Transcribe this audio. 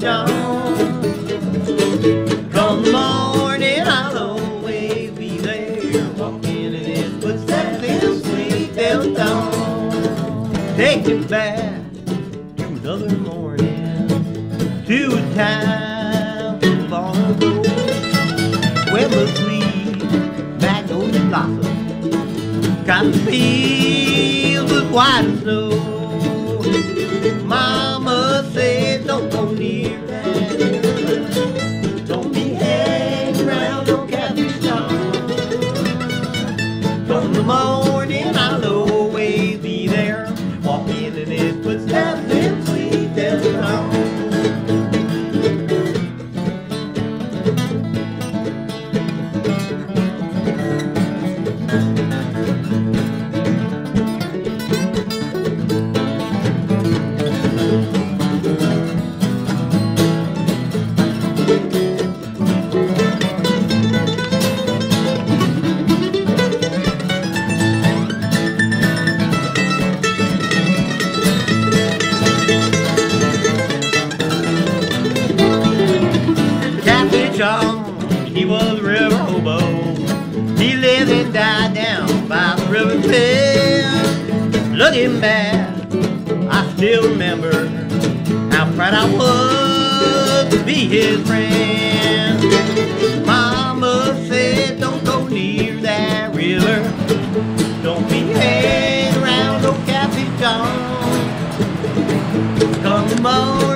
Come the morning, I'll always be there, walking in his footsteps in sweet dawn. Take me back to another morning, to a time long ago, when the sweet magnolia blossom, cotton fields was white snow. From the Captain John, he was a river hobo. He lived and died down by the river bed. Looking back, I still remember how proud I was to be his friend. Mama said, don't go near that river. Don't be hanging around old Captain John. Come on.